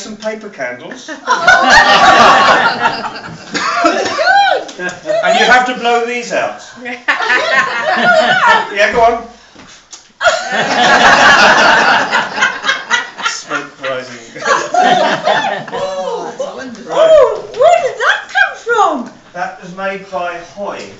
some paper candles. and you have to blow these out. Yeah, go on. Smoke rising. Oh, where did that come from? That was made by Hoy.